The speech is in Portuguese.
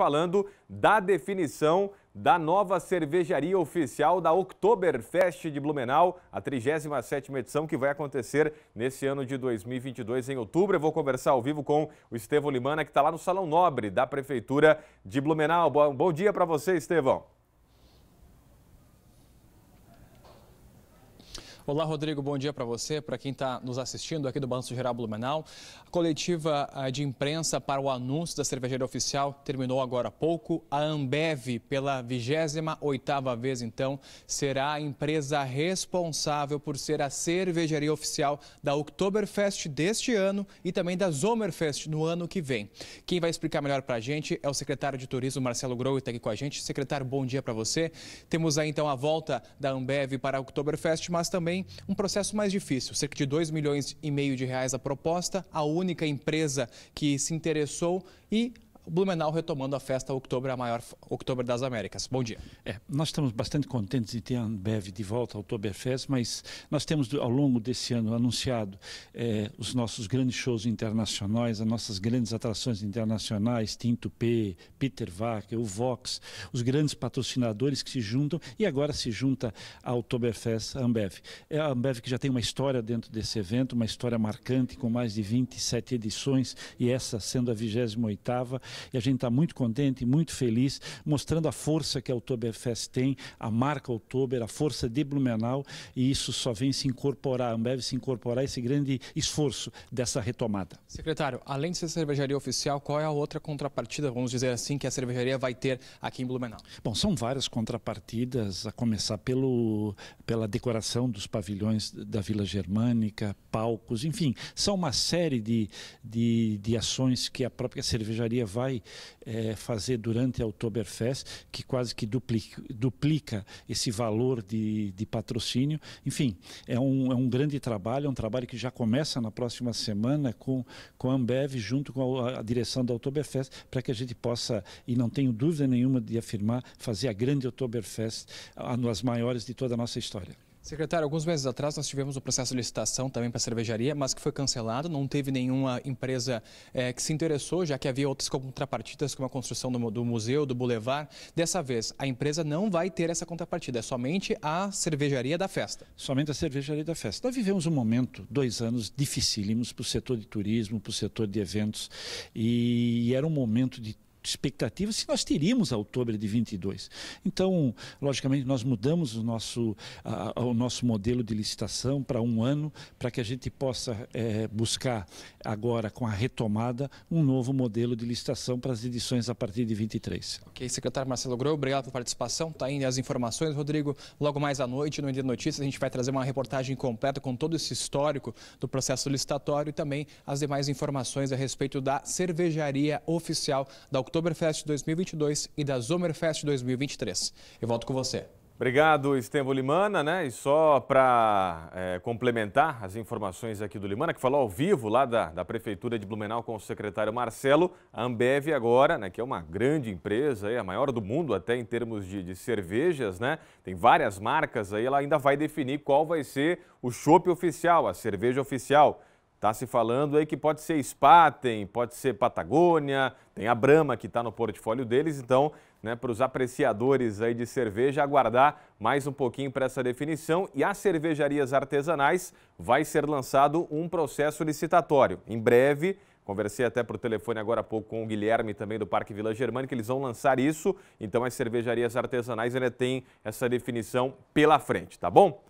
falando da definição da nova cervejaria oficial da Oktoberfest de Blumenau, a 37ª edição que vai acontecer nesse ano de 2022 em outubro. Eu vou conversar ao vivo com o Estevão Limana, que está lá no Salão Nobre da Prefeitura de Blumenau. Bom, bom dia para você, Estevão. Olá, Rodrigo. Bom dia para você, para quem está nos assistindo aqui do Balanço Geral Blumenau. A coletiva ah, de imprensa para o anúncio da cervejaria oficial terminou agora há pouco. A Ambev, pela 28ª vez, então, será a empresa responsável por ser a cervejaria oficial da Oktoberfest deste ano e também da Zomerfest no ano que vem. Quem vai explicar melhor para a gente é o secretário de Turismo, Marcelo Grou, está aqui com a gente. Secretário, bom dia para você. Temos aí, então, a volta da Ambev para a Oktoberfest, mas também um processo mais difícil, cerca de 2 milhões e meio de reais a proposta, a única empresa que se interessou e Blumenau retomando a festa Outubro, a maior Outubro das Américas. Bom dia. É, nós estamos bastante contentes de ter a Ambev de volta ao Oktoberfest, mas nós temos ao longo desse ano anunciado é, os nossos grandes shows internacionais, as nossas grandes atrações internacionais, Tinto P, Peter Wacker, o Vox, os grandes patrocinadores que se juntam e agora se junta ao Oktoberfest a Ambev. É a Ambev que já tem uma história dentro desse evento, uma história marcante com mais de 27 edições e essa sendo a 28ª e a gente está muito contente, muito feliz, mostrando a força que a Oktoberfest tem, a marca Oktober, a força de Blumenau, e isso só vem se incorporar, a Ambev se incorporar esse grande esforço dessa retomada. Secretário, além de ser cervejaria oficial, qual é a outra contrapartida, vamos dizer assim, que a cervejaria vai ter aqui em Blumenau? Bom, são várias contrapartidas, a começar pelo, pela decoração dos pavilhões da Vila Germânica, palcos, enfim, são uma série de, de, de ações que a própria cervejaria vai vai é, fazer durante a Oktoberfest, que quase que duplica, duplica esse valor de, de patrocínio. Enfim, é um, é um grande trabalho, é um trabalho que já começa na próxima semana com, com a Ambev, junto com a, a direção da Oktoberfest, para que a gente possa, e não tenho dúvida nenhuma de afirmar, fazer a grande Oktoberfest, uma das maiores de toda a nossa história. Secretário, alguns meses atrás nós tivemos o processo de licitação também para a cervejaria, mas que foi cancelado, não teve nenhuma empresa é, que se interessou, já que havia outras contrapartidas, como a construção do, do, museu, do boulevard. Dessa vez, a empresa não vai ter essa contrapartida, é somente a cervejaria da festa. Somente a cervejaria da festa. Nós vivemos um momento, dois anos, dificílimos para o setor de turismo, para o setor de eventos, e era um momento de expectativa se nós teríamos a outubro de 22. Então, logicamente, nós mudamos o nosso, a, o nosso modelo de licitação para um ano, para que a gente possa é, buscar agora, com a retomada, um novo modelo de licitação para as edições a partir de 23. Ok, secretário Marcelo Grou, obrigado pela participação. Está aí as informações, Rodrigo. Logo mais à noite, no de Notícias, a gente vai trazer uma reportagem completa com todo esse histórico do processo licitatório e também as demais informações a respeito da cervejaria oficial da Oktoberfest 2022 e da Zomerfest 2023. Eu volto com você. Obrigado, Estevam Limana, né? E só para é, complementar as informações aqui do Limana, que falou ao vivo lá da, da Prefeitura de Blumenau com o secretário Marcelo, a Ambev agora, né, que é uma grande empresa, aí, a maior do mundo até em termos de, de cervejas, né? Tem várias marcas aí, ela ainda vai definir qual vai ser o chopp oficial, a cerveja oficial. Está se falando aí que pode ser Spaten, pode ser Patagônia, tem a Brahma que está no portfólio deles, então, né, para os apreciadores aí de cerveja, aguardar mais um pouquinho para essa definição. E as cervejarias artesanais vai ser lançado um processo licitatório. Em breve, conversei até por telefone agora há pouco com o Guilherme também do Parque Vila Germânica, eles vão lançar isso, então as cervejarias artesanais ainda têm essa definição pela frente, tá bom?